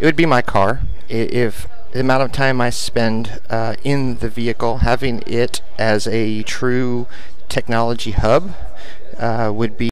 It would be my car. If the amount of time I spend uh, in the vehicle, having it as a true technology hub uh, would be